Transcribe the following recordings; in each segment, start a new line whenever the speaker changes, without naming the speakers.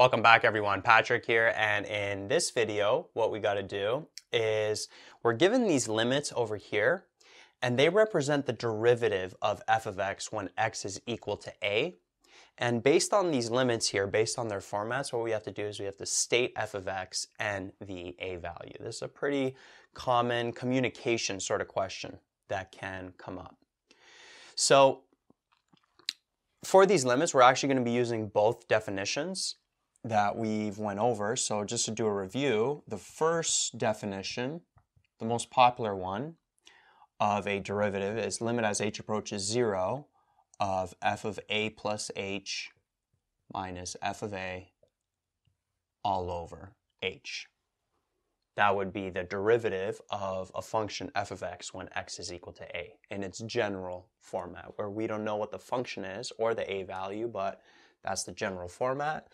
Welcome back everyone, Patrick here, and in this video, what we gotta do is we're given these limits over here, and they represent the derivative of f of x when x is equal to a. And based on these limits here, based on their formats, what we have to do is we have to state f of x and the a value. This is a pretty common communication sort of question that can come up. So for these limits, we're actually going to be using both definitions that we've went over. So just to do a review, the first definition, the most popular one of a derivative is limit as h approaches 0 of f of a plus h minus f of a all over h. That would be the derivative of a function f of x when x is equal to a in its general format, where we don't know what the function is or the a value, but that's the general format.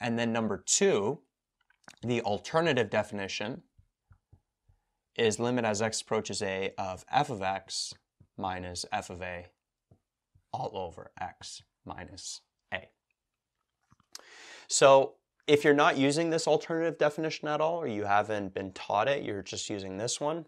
And then number two, the alternative definition is limit as x approaches a of f of x minus f of a all over x minus a. So if you're not using this alternative definition at all, or you haven't been taught it, you're just using this one,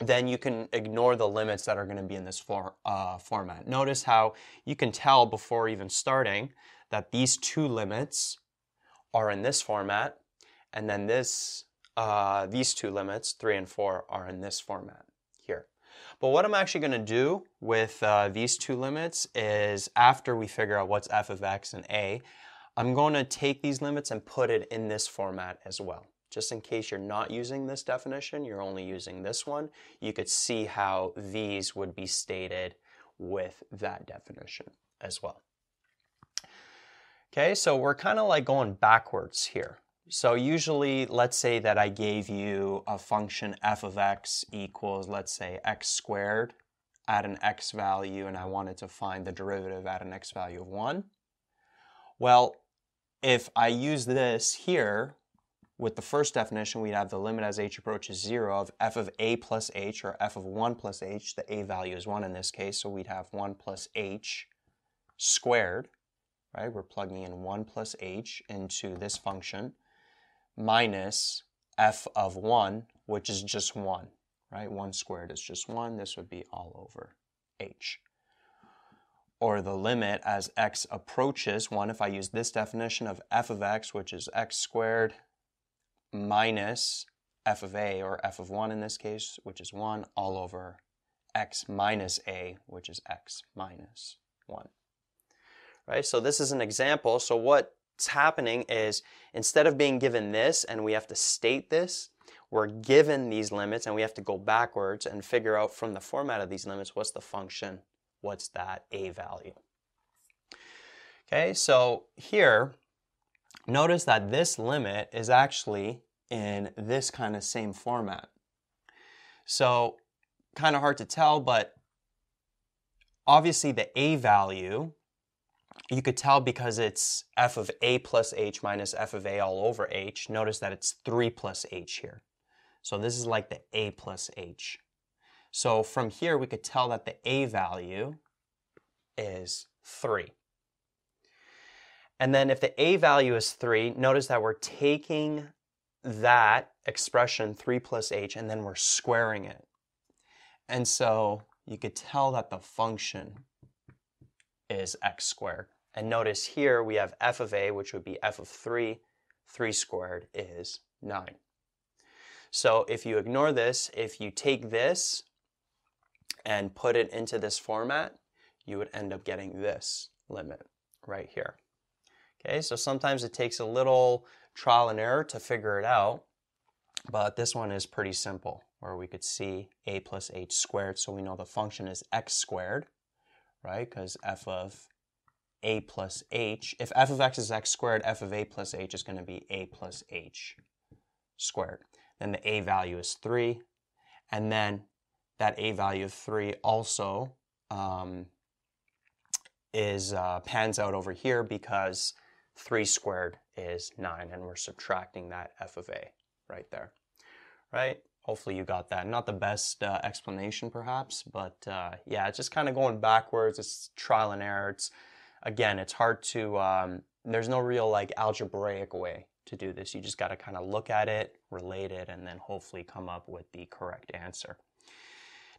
then you can ignore the limits that are going to be in this for, uh, format. Notice how you can tell before even starting that these two limits are in this format, and then this, uh, these two limits, 3 and 4, are in this format here. But what I'm actually going to do with uh, these two limits is after we figure out what's f of x and a, I'm going to take these limits and put it in this format as well. Just in case you're not using this definition, you're only using this one, you could see how these would be stated with that definition as well. Okay, so we're kind of like going backwards here. So usually, let's say that I gave you a function f of x equals, let's say, x squared at an x value, and I wanted to find the derivative at an x value of 1. Well, if I use this here, with the first definition, we'd have the limit as h approaches 0 of f of a plus h, or f of 1 plus h. The a value is 1 in this case, so we'd have 1 plus h squared, right? We're plugging in 1 plus h into this function, minus f of 1, which is just 1, right? 1 squared is just 1. This would be all over h or the limit as x approaches 1, if I use this definition of f of x, which is x squared minus f of a, or f of 1 in this case, which is 1, all over x minus a, which is x minus 1. Right, so this is an example. So what's happening is instead of being given this and we have to state this, we're given these limits and we have to go backwards and figure out from the format of these limits what's the function what's that a value. Okay, so here, notice that this limit is actually in this kind of same format. So kind of hard to tell, but obviously the a value, you could tell because it's f of a plus h minus f of a all over h. Notice that it's 3 plus h here. So this is like the a plus h. So from here, we could tell that the a value is 3. And then if the a value is 3, notice that we're taking that expression 3 plus h and then we're squaring it. And so you could tell that the function is x squared. And notice here we have f of a, which would be f of 3. 3 squared is 9. So if you ignore this, if you take this and put it into this format, you would end up getting this limit right here. Okay, so sometimes it takes a little trial and error to figure it out, but this one is pretty simple, where we could see a plus h squared, so we know the function is x squared, right? Because f of a plus h, if f of x is x squared, f of a plus h is going to be a plus h squared. Then the a value is 3, and then that a value of 3 also um, is uh, pans out over here because 3 squared is 9, and we're subtracting that f of a right there, right? Hopefully you got that. Not the best uh, explanation, perhaps, but uh, yeah, it's just kind of going backwards. It's trial and error. It's again, it's hard to um, there's no real like algebraic way to do this. You just got to kind of look at it, relate it, and then hopefully come up with the correct answer.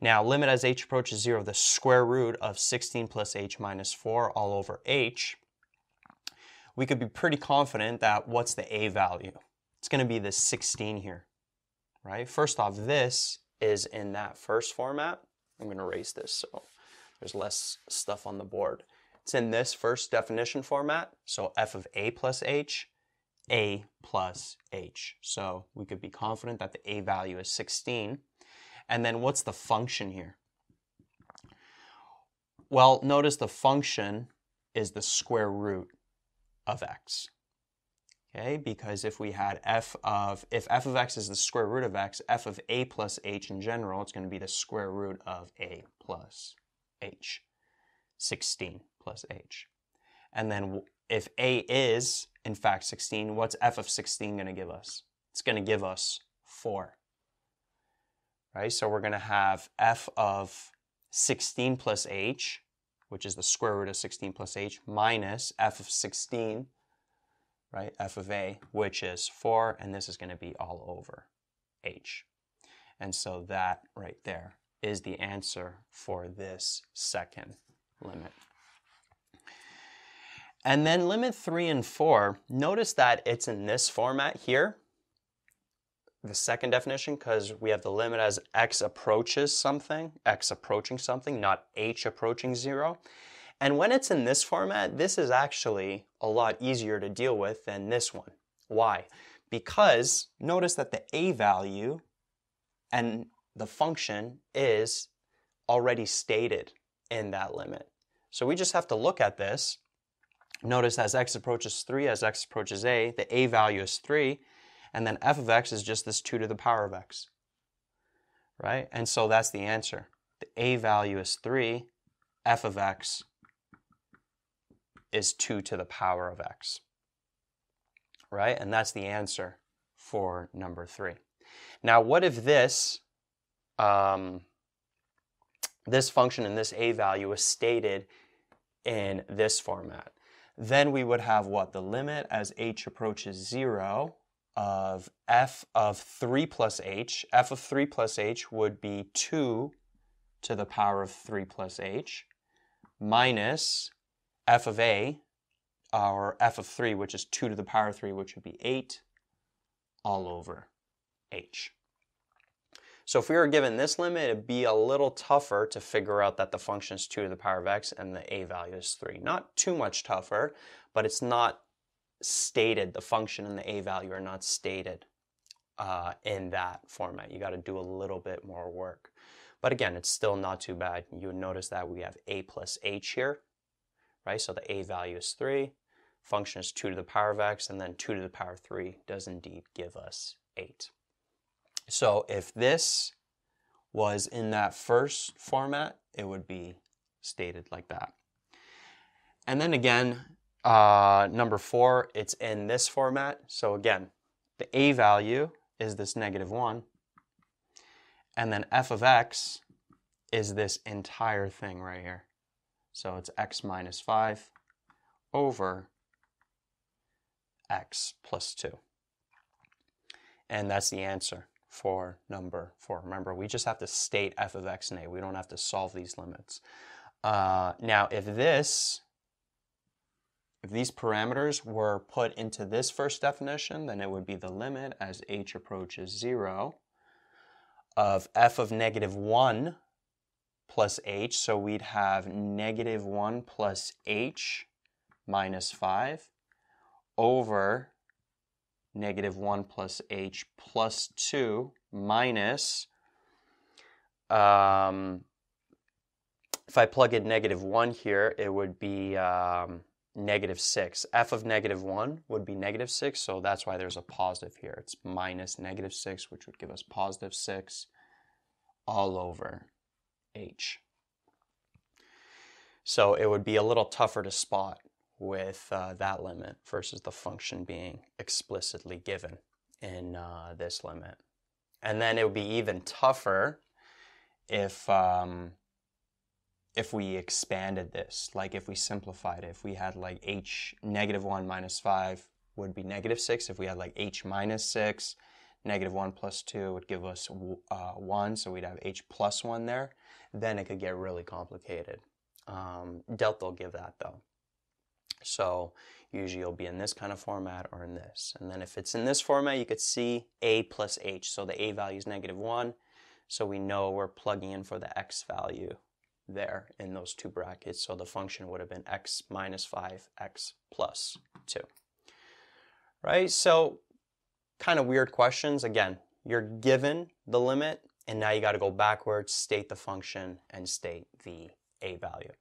Now, limit as h approaches 0, the square root of 16 plus h minus 4 all over h, we could be pretty confident that what's the a value? It's going to be the 16 here, right? First off, this is in that first format. I'm going to erase this so there's less stuff on the board. It's in this first definition format, so f of a plus h, a plus h. So we could be confident that the a value is 16. And then what's the function here? Well, notice the function is the square root of x. Okay, because if we had f of, if f of x is the square root of x, f of a plus h in general, it's going to be the square root of a plus h, 16 plus h. And then if a is, in fact, 16, what's f of 16 going to give us? It's going to give us 4. Right, so we're going to have f of 16 plus h, which is the square root of 16 plus h, minus f of 16, right, f of a, which is 4, and this is going to be all over h. And so that right there is the answer for this second limit. And then limit 3 and 4, notice that it's in this format here, the second definition, because we have the limit as x approaches something, x approaching something, not h approaching 0. And when it's in this format, this is actually a lot easier to deal with than this one. Why? Because notice that the a value and the function is already stated in that limit. So we just have to look at this Notice as x approaches 3, as x approaches a, the a value is 3, and then f of x is just this 2 to the power of x. Right? And so that's the answer. The a value is 3, f of x is 2 to the power of x. Right? And that's the answer for number 3. Now, what if this, um, this function and this a value is stated in this format? Then we would have what? The limit as h approaches 0 of f of 3 plus h. f of 3 plus h would be 2 to the power of 3 plus h minus f of a, or f of 3, which is 2 to the power of 3, which would be 8 all over h. So if we were given this limit, it'd be a little tougher to figure out that the function is 2 to the power of x and the a value is 3. Not too much tougher, but it's not stated, the function and the a value are not stated uh, in that format. You got to do a little bit more work. But again, it's still not too bad. You notice that we have a plus h here, right? So the a value is 3, function is 2 to the power of x, and then 2 to the power of 3 does indeed give us 8. So if this was in that first format, it would be stated like that. And then again, uh, number four, it's in this format. So again, the a value is this negative 1. And then f of x is this entire thing right here. So it's x minus 5 over x plus 2. And that's the answer for number four. Remember, we just have to state f of x and a. We don't have to solve these limits. Uh, now, if this, if these parameters were put into this first definition, then it would be the limit as h approaches 0 of f of negative 1 plus h. So we'd have negative 1 plus h minus 5 over negative 1 plus h plus 2 minus, um, if I plug in negative 1 here, it would be um, negative 6. f of negative 1 would be negative 6, so that's why there's a positive here. It's minus negative 6, which would give us positive 6 all over h. So it would be a little tougher to spot with uh, that limit versus the function being explicitly given in uh, this limit. And then it would be even tougher if, um, if we expanded this, like if we simplified it, if we had like h negative 1 minus 5 would be negative 6. If we had like h minus 6, negative 1 plus 2 would give us uh, 1, so we'd have h plus 1 there. Then it could get really complicated. Um, delta will give that though. So usually you'll be in this kind of format or in this. And then if it's in this format, you could see a plus h. So the a value is negative 1. So we know we're plugging in for the x value there in those two brackets. So the function would have been x minus 5, x plus 2. Right? So kind of weird questions. Again, you're given the limit, and now you got to go backwards, state the function, and state the a value.